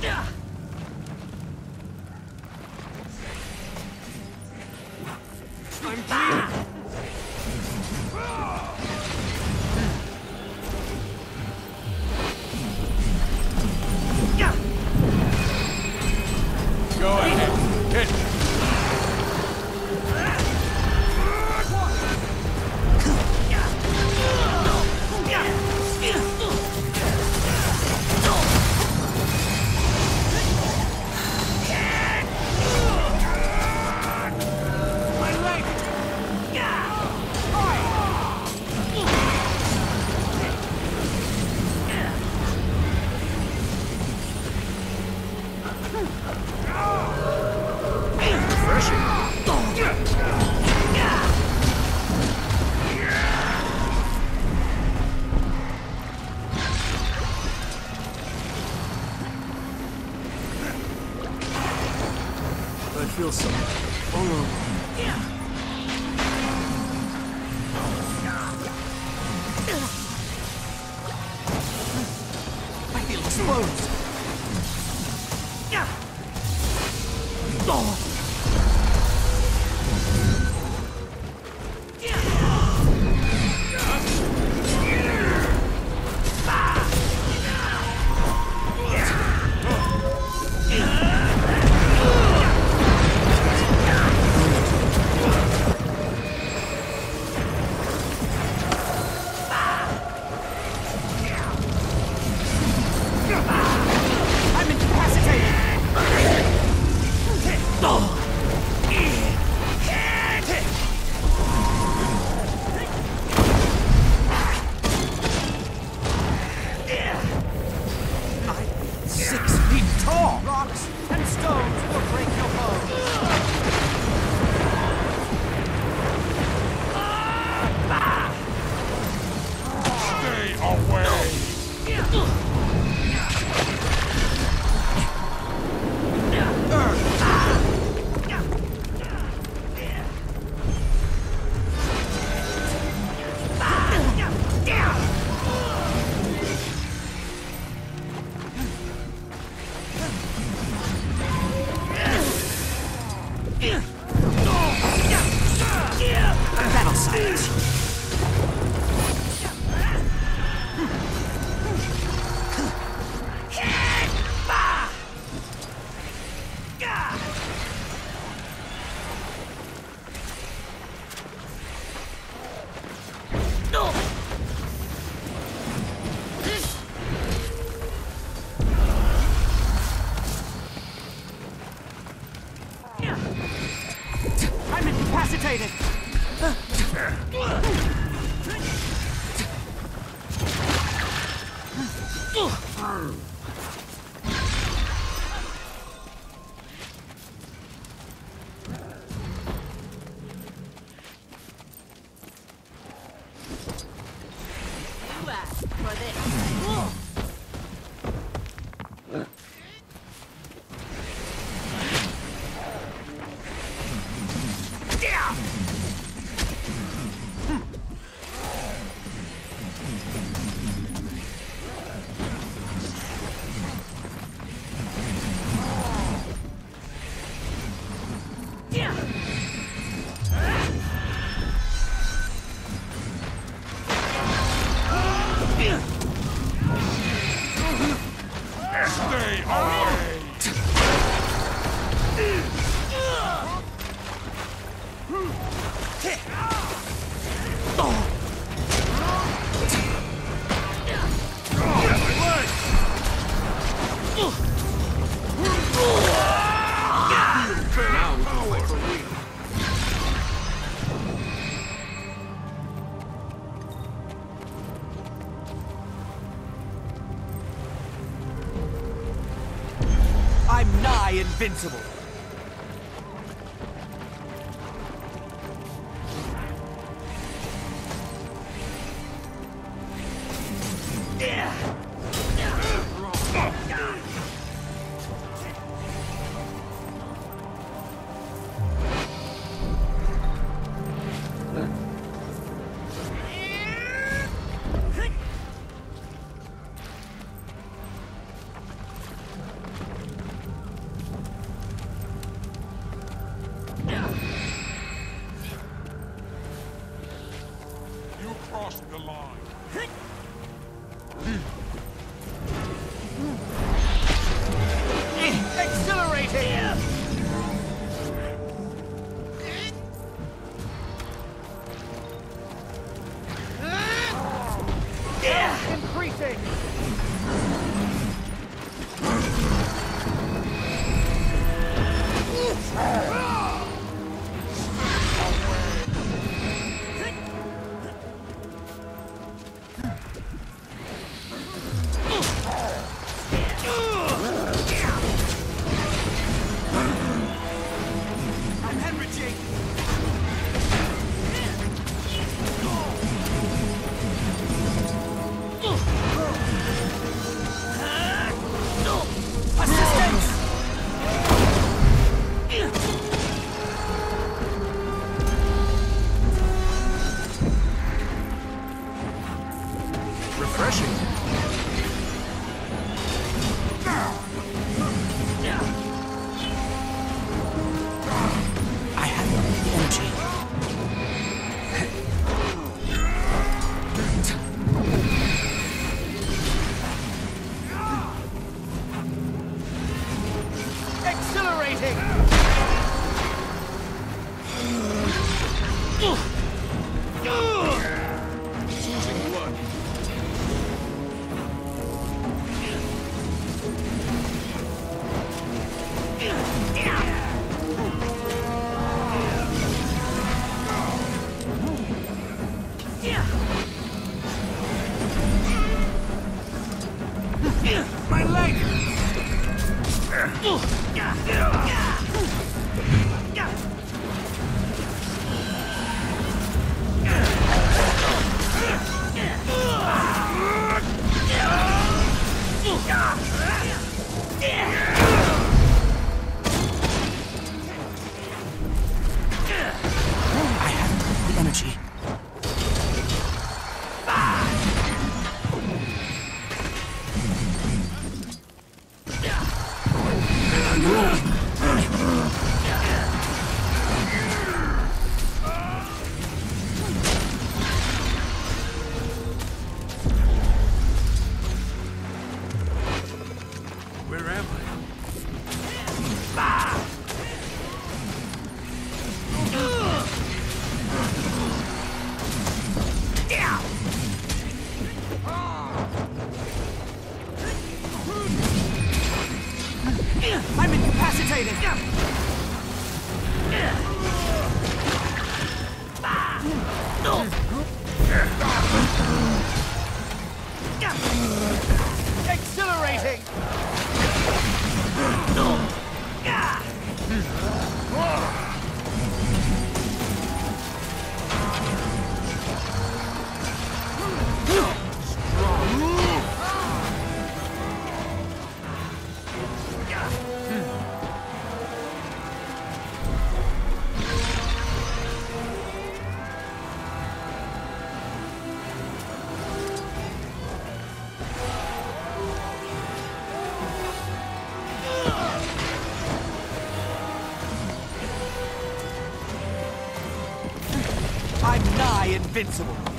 I'm bleeding! Battle for this. Invincible! Yeah! refreshing. I I'm incapacitated! Exhilarating! Invincible.